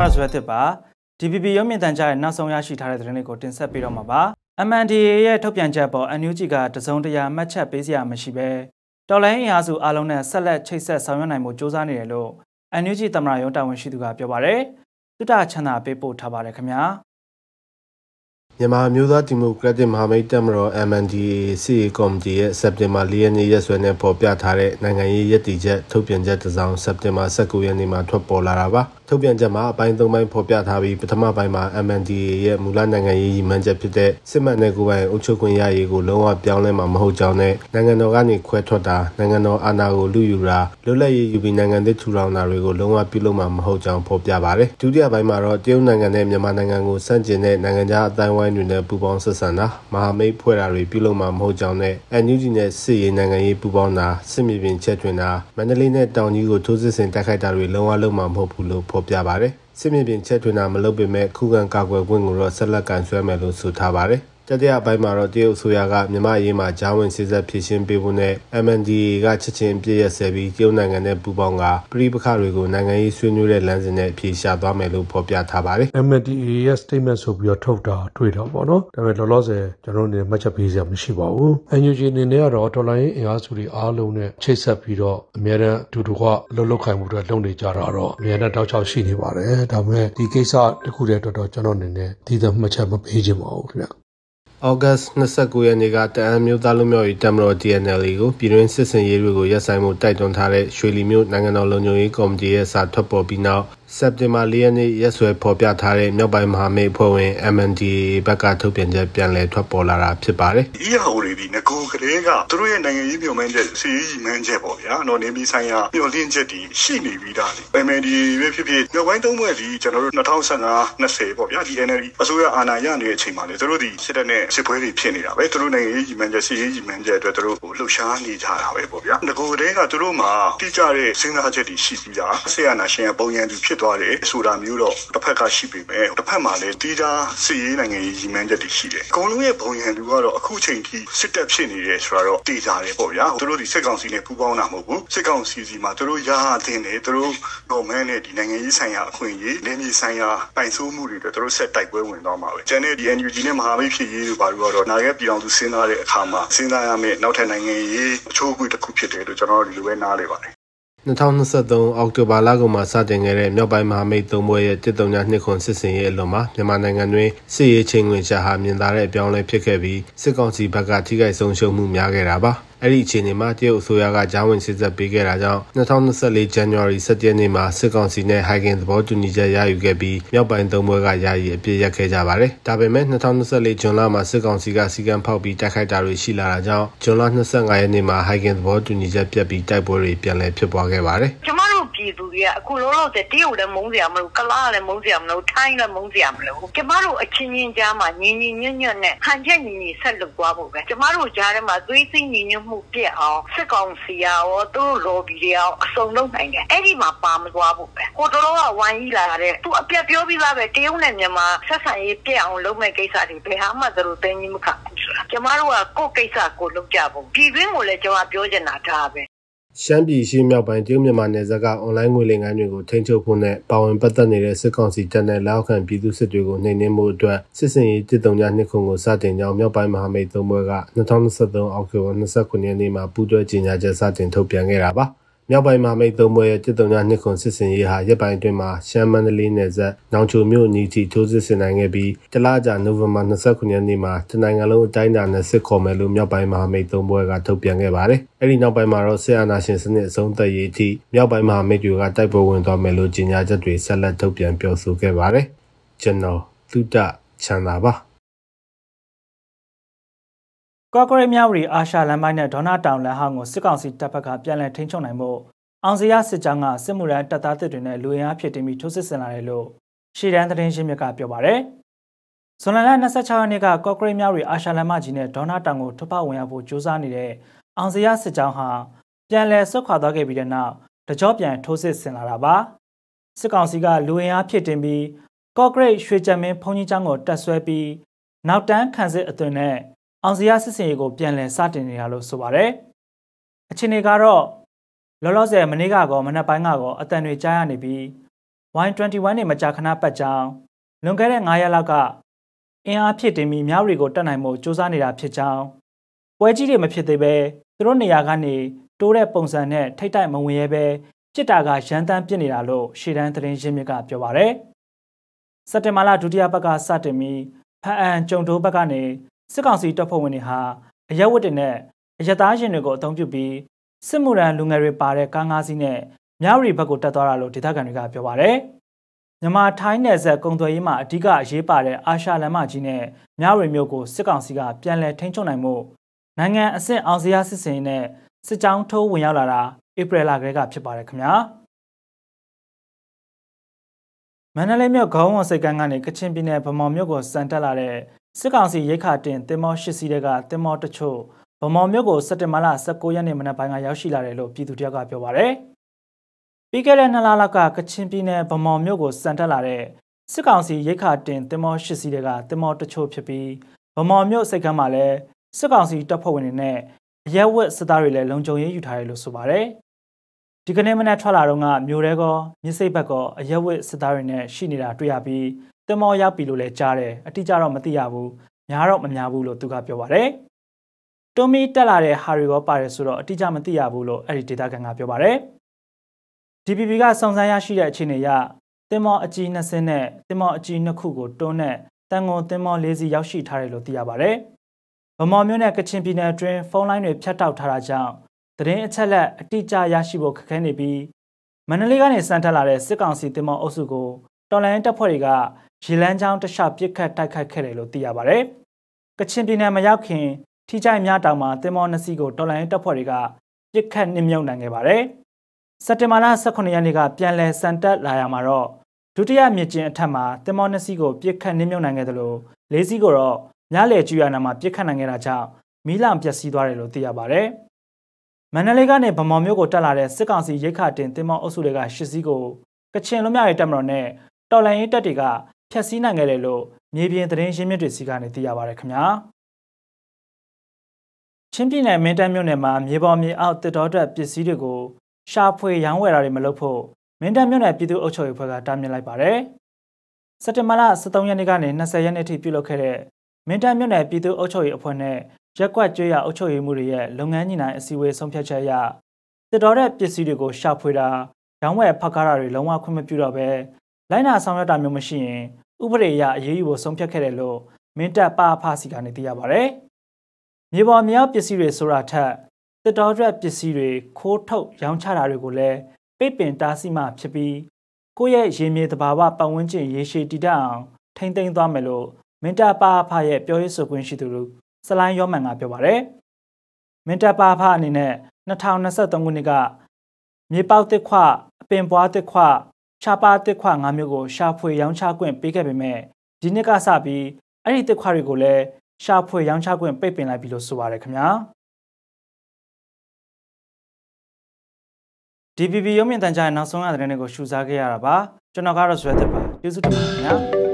အဲ့ဆိုရတဲ့ပါ DPP ရုံးမြင့်တန်ကြားရဲ့နောက်ဆုံးရရှိထားတဲ့သတင်းလေးကိုတင်ဆက်ပေးတော့မှာပါ MNDAA ရဲ့ထုတ်ပြန်ချက်ပေါ် NUG ကတစုံတရာမှတ်ချက်ပေးစရာမရှိဘဲတော်လိုင်းအင်အားစုအားလုံးနဲ့ဆက်လက်ချိတ်ဆက်ဆောင်ရွက်နိုင်မှုစ조사နေတယ်လို့ NUG သမရယုံတာဝန်ရှိသူကပြောပါတယ်တုတ္တချန္တာပေးပို့ထားပါတယ်ခင်ဗျာမြန်မာမျိုးသားဒီမိုကရက်တစ်မဟာမိတ်တပ်မတော် MNDAA စီကော်မတီရဲ့စက်တင်ဘာ၄ရက်နေ့ရက်စွဲနဲ့ပေါ်ပြထားတဲ့နိုင်ငံရေးရည်တည်ချက်ထုတ်ပြန်ချက်တစ်စောင်စက်တင်ဘာ19ရက်နေ့မှာထွက်ပေါ်လာတာပါထုတ်ပြန်ချက်မှာအပိုင်း၃ပိုင်းဖော်ပြထားပြီးပထမပိုင်းမှာ MNDAA ရဲ့မူလနိုင်ငံရေးရည်မှန်းချက်ဖြစ်တဲ့စစ်မှန်တဲ့ကိုယ်ပိုင်အုပ်ချုပ်ခွင့်ရရေးကိုလုံးဝပြောင်းလဲမှာမဟုတ်ကြောင်းနဲ့နိုင်ငံတော်ကနေခွဲထွက်တာနိုင်ငံတော်အာဏာကိုလူယူတာလွတ်လပ်ရေးယူပြီးနိုင်ငံသစ်ထူထောင်တာတွေကိုလုံးဝပြုလုပ်မှာမဟုတ်ကြောင်းဖော်ပြပါတယ်ဒုတိယပိုင်းမှာတော့တရုတ်နိုင်ငံနဲ့မြန်မာနိုင်ငံကိုဆန့်ကျင်တဲ့နိုင်ငံခြားအတိုင်းဝိုင်းတွေနဲ့ပူးပေါင်းဆက်ဆံတာမဟာမိတ်ဖွဲ့တာတွေပြုလုပ်မှာမဟုတ်ကြောင်းနဲ့ NUG နဲ့စစ်ရေးနိုင်ငံရေးပူးပေါင်းတာစစ်မြေပြင်ချက်ထွင်တာမန္တလေးနဲ့တောင်ကြီးကိုထိုးစစ်ဆင်တိုက်ခိုက်တာတွေလုံးဝလုပ်မှာမဟုတ်ဘူးလို့ဖော်ပြပါတယ်စစ်မြေပြင်ချက်ထွင်တာမလုပ်ပေမဲ့ခုခံကာကွယ်ခွင့်ကိုတော့ဆက်လက်ကန်ဆွဲမယ်လို့ဆိုထားပါတယ် တတိယပိုင်းမှာတော့တရုတ်အစိုးရကမြန်မာရေးမှာဂျာဝင်စစ်ဆက်ဖြည့်ရှင်းပေးဖို့နဲ့ MNDA ကချက်ချင်းပြည့်ရဆဲပြီးတရုတ်နိုင်ငံနဲ့ပူးပေါင်းကပြည်ပခါတွေကိုနိုင်ငံရေးဆွေးနွေးတဲ့လမ်းစဉ်နဲ့ဖြေရှာသွားမယ်လို့ဖော်ပြထားပါတယ်။ MNDA ရဲ့ statement ဆိုပြီးတော့ထုတ်တာတွေ့တော့ပေါ့နော်။ဒါပေမဲ့လောလောဆယ်ကျွန်တော်တို့အနေနဲ့မှတ်ချက်ပေးစရာမရှိပါဘူး။ NUG အနေနဲ့ကတော့တော်လိုင်းအင်အားစုတွေအားလုံးနဲ့ချိတ်ဆက်ပြီးတော့အများအားဒူဒူကလှုပ်လှုပ်ခိုင်မှုတွေလုပ်နေကြတာတော့အများနဲ့တောက်ချောက်ရှိနေပါတယ်။ဒါပေမဲ့ဒီကိစ္စတခုတည်းတော့ကျွန်တော်အနေနဲ့ဒီသမှတ်ချက်မပေးချင်ပါဘူးခင်ဗျ။ ဩဂတ်29ရက်နေ့ကတအမ်းမျိုးသားလူမျိုးရေးတပ်မတော် DNL ကိုပြည်တွင်းစစ်စင်ရေးတွေကိုရပ်ဆိုင်းမှုတိုက်တွန်းထားတဲ့ရွှေလီမြို့နိုင်ငံတော်လုံခြုံရေးကော်မတီရဲ့စာထွက်ပေါ်ပြီးနောက် စက်တင်ဘာ၄ရက်နေ့ရက်စွဲဖော်ပြထားတဲ့မြောက်ပိုင်းမဟာမိတ်အဖွဲ့ဝင် MNDA ဘက်ကထုတ်ပြန်ချက်ပြန်လည်ထွက်ပေါ်လာတာဖြစ်ပါတယ်။ဒီဟာတွေဒီငကိုကလေးကသူတို့ရဲ့နိုင်ငံရေးမျှော်မှန်းချက်စီရေးမှန်းချက်ပေါ့ဗျာ။နော်နေပြီးဆိုင်ရာမျှော်လင့်ချက်ဒီရှိနေပြီးသားလေ။ MNDA ပဲဖြစ်ဖြစ်မြောက်ပိုင်းသုံးဘက်ဒီကျွန်တော်တို့2015 20ပေါ့ဗျာဒီ NLD အစိုးရအာဏာရနေတဲ့အချိန်မှာလေသူတို့ဒီစစ်တပ်နဲ့စစ်ပွဲတွေဖြစ်နေတာပဲ။သူတို့နိုင်ငံရေးမှန်းချက်စီရေးမှန်းချက်အတွက်သူတို့လှုပ်ရှားနေကြတာပဲပေါ့ဗျာ။ငကိုကလေးကသူတို့မှာတိကျတဲ့စဉ်းစားချက်တွေရှိပြီးသား။ဆေးရနာရှင်ပုံရံသူဖြစ်သွားတယ်ဆိုတာမျိုးတော့တစ်ဖက်ကရှိပေမဲ့တစ်ဖက်မှာလည်းတီးသားစစ်ရေးနိုင်ငံရေးရည်မှန်းချက်တွေရှိတယ်။အကုန်လုံးရဲ့ဘုံရန်လူကတော့အခုချိန်ထိစစ်တပ်ဖြစ်နေတယ်ဆိုတာတော့သိကြတယ်ပေါ့ဗျာ။သူတို့ဒီစစ်ကောင်စီနဲ့ပူးပေါင်းတာမဟုတ်ဘူး။စစ်ကောင်စီစီမှာသူတို့ရာတင်တယ်သူတို့တော့မဲနဲ့ဒီနိုင်ငံရေးဆိုင်ရာအခွင့်အရေးလင်းကြီးဆိုင်ရာပိုင်ဆိုးမှုတွေတော့သူတို့ဆက်တိုက်ပွဲဝင်သွားမှာပဲ။ကျန်တဲ့ဒီ NUG နဲ့မဟာမိတ်ဖြစ်ရေးတို့ဘာလို့တော့နာဂဲပြည်အောင်သူစဉ်းစားတဲ့အခါမှာစဉ်းစားရမယ့်နောက်ထပ်နိုင်ငံရေးအချိုးအကွေ့တစ်ခုဖြစ်တယ်လို့ကျွန်တော်တို့ဒီလိုပဲနားလည်ပါတယ် 2023အောက်တိုဘာလကုန်မှာစတင်ခဲ့တဲ့မြောက်ပိုင်းမဟာမိတ်သုံးဘွဲရဲ့တစ်တုံညာနှစ်ခွန်စစ်စင်ရဲ့အလွန်မှာမြန်မာနိုင်ငံတွင်စစ်ရေးချိန်ခွင်ရှာဟာမြင်သာတဲ့အပြောင်းလဲဖြစ်ခဲ့ပြီးစစ်ကောင်စီဘက်ကထိခိုက်ဆုံးရှုံးမှုများခဲ့တာပါ။ အဲ့ဒီအခြေအနေမှာတရုတ်အစိုးရကကြားဝင်စစ်ဆက်ပေးခဲ့တာကြောင့်2024 January 17ရက်နေ့မှာစစ်ကောင်စီနဲ့ Hiking သဘောတူညီချက်ရယူခဲ့ပြီးမြောက်ပိုင်းသုံးဘွဲကယာယီအပြစ်ရက်ခဲ့ကြပါတယ်။ဒါပေမဲ့2024ဇွန်လမှာစစ်ကောင်စီကစီကံဖောက်ပြီးတိုက်ခိုက်တာတွေရှိလာတာကြောင့်ဇွန်လ25ရက်နေ့မှာ Hiking သဘောတူညီချက်ပြတ်ပြီးတိုက်ပွဲတွေပြန်လည်ဖြစ်ပွားခဲ့ပါတယ်။ကျမတို့ ပြည်သူတွေကအခုလောလောဆယ်တရုတ်လည်းမုန်းစရာမလိုကလားလည်းမုန်းစရာမလိုထိုင်းလည်းမုန်းစရာမလိုကျမတို့အချင်းချင်းကြားမှာညီညီညွတ်ညွတ်နဲ့ဟန်ချက်ညီညီဆက်လုပ်သွားဖို့ပဲကျမတို့ကြားထဲမှာသွေးစိညီညွတ်မှုပြက်အောင်စစ်ကောင်စီရောသူတို့ lobby တွေရောအစုံလုံးနိုင်တယ်အဲ့ဒီမှာပါမသွားဘူးပဲကိုတော်ကဝိုင်းကြီးလာတဲ့သူအပြက်ပြောပြီးသားပဲတရုတ်နဲ့မြန်မာဆက်ဆံရေးပြက်အောင်လုပ်မဲ့ကိစ္စတွေဘယ်ဟာမှသူတို့သိညီမခဘူးဆိုတာကျမတို့ကကိုယ့်ကိစ္စကိုလုပ်ကြဖို့ပြည်တွင်းကိုလည်းကျွန်တော်ပြောချင်တာဒါပဲ ရှမ်းပြည်ရှိမြောက်ပိုင်းတရုတ်မြန်မာနယ်စပ်ကအွန်လိုင်းငွေလိမ်ကိုင်းတွေကိုထိန်းချုပ်ဖို့နဲ့ပါဝင်ပတ်သက်နေတဲ့စစ်ကောင်စီတပ်နဲ့လက်အောက်ခံပြည်သူစစ်တွေကိုနှိမ်နင်းမှုအတွက်စစ်စင်ရေးတစ်တုံညနှစ်ခုကိုစတင်ကြောင်းမြောက်ပိုင်းမဟာမိတ်သုံးဘွဲက2023အောက်တိုဘာ29ရက်နေ့မှာပူးတွဲကြေညာချက်စတင်ထုတ်ပြန်ခဲ့တာပါ။ မြောက်ပိုင်းမှာမိတ်သုံးဘွဲရဲ့တစ်တုံညနှစ်ခွန်စစ်စင်ရေးဟာရပ်ပိုင်းအတွင်းမှာရှမ်းမန္တလေးနယ်စပ်နောင်ချိုမြို့နီးတီထိုးစစ်ဆင်နိုင်ခဲ့ပြီးတလကြာနိုဝင်ဘာ29ရက်နေ့မှာတနိုင်ငံလုံးအတိုင်းအတာနဲ့စစ်ခေါ်မယ်လို့မြောက်ပိုင်းမှာမိတ်သုံးဘွဲကထုတ်ပြန်ခဲ့ပါတယ်။အဲဒီနောက်ပိုင်းမှာတော့ဆီအာနာရှင်စနစ်အဆုံးသတ်ရေးအထိမြောက်ပိုင်းမှာမိတ်တွေကတိုက်ပွဲဝင်သွားမယ်လို့ကြေညာချက်တွေဆက်လက်ထုတ်ပြန်ပြောဆိုခဲ့ပါတယ်။ကျွန်တော်သုတချန်သာပါ ကော့ကရိတ်မြဝတီအာရှလမ်းပိုင်းနဲ့ဒေါနာတောင်လမ်းဟောင်းကိုစစ်ကောင်စီတပ်ဖက်ကပြန်လည်ထိန်းချုပ်နိုင်မှုအောင်စရစစ်ကြောင်းကစစ်မှုရန်တပ်သားတွေနဲ့လူရင်အားဖြစ်တင်ပြီးထိုးစစ်ဆင်လာတယ်လို့ရှေ့တန်းသတင်းရှင်းမြစ်ကပြောပါရယ်။ဇွန်လ26ရက်နေ့ကကော့ကရိတ်မြဝတီအာရှလမ်းမကြီးနဲ့ဒေါနာတောင်ကိုထွတ်ပဝင်ရောက်ဖို့ကြိုးစားနေတဲ့အောင်စရစစ်ကြောင်းဟာပြန်လည်ဆွတ်ခွာသွားခဲ့ပြီးတဲ့နောက်တကြောပြန်ထိုးစစ်ဆင်လာတာပါ။စစ်ကောင်စီကလူရင်အားဖြစ်တင်ပြီးကော့ကရိတ်ရွှေကြံမင်းဘုံကြီးကျောင်းကိုတက်ဆွဲပြီးနောက်တန်းခံစစ်အသွင်နဲ့ အောင်စရာစစ်စင်ရေးကိုပြန်လည်စတင်နေတာလို့ဆိုပါတယ်။အချိန်တွေကတော့လောလောဆယ်မနေ့ကကောမနက်ပိုင်းကကောအတန်တွေကြားရနေပြီး Y21 နဲ့မကြာခဏပတ်ကြောင်းလွန်ခဲ့တဲ့9ရက်လောက်ကအင်အားဖြစ်တင်ပြီးမြောက်ရီကိုတက်နိုင်မှုစ조사နေတာဖြစ်ကြောင်းပွဲကြီးတွေမဖြစ်သေးပဲသူတို့နေရာကနေတိုးတဲ့ပုံစံနဲ့ထိတ်တိုက်မဝင်ရဲပဲပြစ်တာကရန်တမ်းပြစ်နေတာလို့ရှေ့တန်းသတင်းရင်းမြစ်ကပြောပါရယ်စက်တင်ဘာလဒုတိယပတ်ကစတင်ပြီးဖအံကြုံတိုးဘက်ကနေ စစ်ကောင်စီတပ်ဖွဲ့ဝင်တွေဟာအရက်ဝတ်တွေနဲ့အရသားရှင်တွေကိုအသုံးပြုပြီးစစ်မှုရန်လူငယ်တွေပါတဲ့ကားငါးစီးနဲ့မြောက်ရီဘက်ကိုတက်သွားတာလို့ဒေသခံတွေကပြောပါရယ်မြန်မာထိုင်းနယ်စပ်ကုံသွယ်ရေးမှာအဓိကအရေးပါတဲ့အာရှလမ်းမကြီးနဲ့မြောက်ရီမြို့ကိုစစ်ကောင်စီကပြန်လည်ထိန်းချုပ်နိုင်မှုနိုင်ငံအဆင့်အောင်စရာစစ်စင်နဲ့စစ်ကြောင်းထိုးဝင်ရောက်လာတာဧပြီလကလေးကဖြစ်ပါတယ်ခင်ဗျာမန္တလေးမြို့ခေါင်းဝစိတ်ကန်းကနေကချင်ပြည်နယ်ဗမော်မြို့ကိုစံတက်လာတဲ့ စစ်ကောင်စီရိတ်ခါတင်တင်မော၈စီးတွေကတင်မောတချို့ဗမော်မြို့ကိုစက်တင်ဘာလ19ရက်နေ့မနက်ပိုင်းကရောက်ရှိလာတယ်လို့ပြည်သူတယောက်ကပြောပါရယ်ပြီးခဲ့တဲ့နှစ်လလောက်ကကချင်ပြည်နယ်ဗမော်မြို့ကိုစံတက်လာတဲ့စစ်ကောင်စီရိတ်ခါတင်တင်မော၈စီးတွေကတင်မောတချို့ဖြစ်ပြီးဗမော်မြို့စိတ်ကမ်းမှာလည်းစစ်ကောင်စီတပ်ဖွဲ့ဝင်တွေနဲ့ရဲဝတ်စစ်သားတွေလည်းလုံခြုံရေးယူထားတယ်လို့ဆိုပါတယ်။ဒီကနေ့မနက်ထွက်လာတော့ကမြို့ရဲကောမြစ်စိတ်ဘက်ကောအရဲဝတ်စစ်သားတွေနဲ့ရှိနေတာတွေ့ရပြီး တင်မောရောက်ပြီလို့လည်းကြားတယ်အတိအကျတော့မသိရဘူးများတော့မများဘူးလို့သူကပြောပါတယ်။တွန်မီတက်လာတဲ့ဟာရီကောပါတယ်ဆိုတော့အတိအကျမသိရဘူးလို့အဲ့ဒီဒေတာကန်ကပြောပါတယ်။ DPP ကစုံစမ်းရရှိတဲ့အခြေအနေအရတင်မောအကြီး20နဲ့တင်မောအကြီး2ခုကိုတွန်းနဲ့တန်ငုံတင်မော၄စီရောက်ရှိထားတယ်လို့သိရပါတယ်။ဗမော်မြို့နယ်ကချင်ပြည်နယ်အတွင်းဖုန်းလိုင်းတွေဖြတ်တောက်ထားတာကြောင့်သတင်းအချက်လက်အတိအကျရရှိဖို့ခက်ခဲနေပြီးမန္တလေးကနေစံထက်လာတဲ့စစ်ကောင်စီတင်မော်အုပ်စုကို တော်လိုင်းတပ်ဖွဲ့တွေကရေလန်းချောင်းတခြားပစ်ခတ်တိုက်ခိုက်ခဲ့တယ်လို့သိရပါဗျ။ကချင်ပြည်နယ်မရောက်ခင်ထိကြိုက်များတောင်မှာတင်မော်နှစ်စီးကိုတော်လိုင်းတပ်ဖွဲ့တွေကပစ်ခတ်နှိမ့်မြုပ်နိုင်ခဲ့ပါတယ်။စက်တင်ဘာလ18ရက်နေ့ကပြန်လည်စံတက်လာရမှာတော့ဒုတိယမြစ်ကျင်းအထက်မှာတင်မော်နှစ်စီးကိုပစ်ခတ်နှိမ့်မြုပ်နိုင်ခဲ့တယ်လို့လေးစီးကိုတော့ညလေကျူရနာမှာပြစ်ခတ်နိုင်ခဲ့တာကြောင့်မီးလောင်ပျက်စီးသွားတယ်လို့သိရပါတယ်။မန္တလေးကနေဗမော်မြို့ကိုတက်လာတဲ့စစ်ကောင်စီရိတ်ခါတင်တင်မောအုပ်စုတွေကရှစ်စီးကိုကချင်လူမျိုးရေးတပ်မတော်နဲ့ တော်လန်ရေးတပ်တွေကဖျက်ဆီးနိုင်ခဲ့တယ်လို့မြေပြင်သတင်းရင်းမြစ်တွေစီကနေသိရပါတယ်ခင်ဗျာ။ချင်းပြည်နယ်မင်းတပ်မြို့နယ်မှာမြေပေါ်မြေအောက်တစ်တော်တက်ပစ္စည်းတွေကိုရှာဖွေရောင်းဝယ်တာတွေမလုပ်ဖို့မင်းတပ်မြို့နယ်ပြည်သူ့အုပ်ချုပ်ရေးဖွဲ့ကတားမြစ်လိုက်ပါတယ်။စက်တင်ဘာလ23ရက်နေ့ကနေ20ရက်နေ့ထိပြုလုပ်ခဲ့တဲ့မင်းတပ်မြို့နယ်ပြည်သူ့အုပ်ချုပ်ရေးအဖွဲ့နဲ့ရက်ကွက်ကျွေးရအုပ်ချုပ်ရေးမှုတွေရဲ့လုပ်ငန်းညီနိုင်အစည်းအဝေးဆုံးဖြတ်ချက်အရတစ်တော်တဲ့ပစ္စည်းတွေကိုရှာဖွေတာရောင်းဝယ်ဖောက်ကားတာတွေလုံးဝခွင့်မပြုတော့ဘဲ လိုင်းနာဆောင်ရွက်တာမျိုးမရှိရင်ဥပဒေအရအရေးယူဖို့ဆုံးဖြတ်ခဲ့တယ်လို့မင်းတပ်ပါဖာစီကနေသိရပါဗျ။မြေပေါ်မြောက်ပစ္စည်းတွေဆိုတာထက်တစ်တော်တဲ့ပစ္စည်းတွေခိုးထုတ်ရောင်းချတာတွေကိုလည်းပိတ်ပင်တားဆီးမှဖြစ်ပြီးကိုယ့်ရဲ့ရေမြေသဘာဝပတ်ဝန်းကျင်ရေရှည်တည်တတ်အောင်ထိမ့်သိမ်းသွားမယ်လို့မင်တာပါဖာရဲ့ပြောရေးဆိုခွင့်ရှိသူလူစလိုင်းရောမန်ကပြောပါတယ်မင်တာပါဖာအနေနဲ့2023ခုနှစ်ကမြေပေါက်တစ်ခွအပင်ပွားတစ်ခွ ရှားပါတစ်ခွ၅မျိုးကိုရှာဖွေရောင်းချခွင့်ပေးခဲ့ပေမဲ့ဒီနှစ်ကစပြီးအဲ့ဒီတစ်ခွတွေကိုလည်းရှာဖွေရောင်းချခွင့်ပိတ်ပင်လိုက်ပြီလို့ဆိုပါတယ်ခင်ဗျာ DPP ရုံးမြင့်တန်ကြားရဲ့နောက်ဆုံးရတဲ့တဲ့ကိုရှုစားခဲ့ရတာပါကျွန်တော်ကတော့ဇွဲသက်ပါကျေးဇူးတင်ပါတယ်ခင်ဗျာ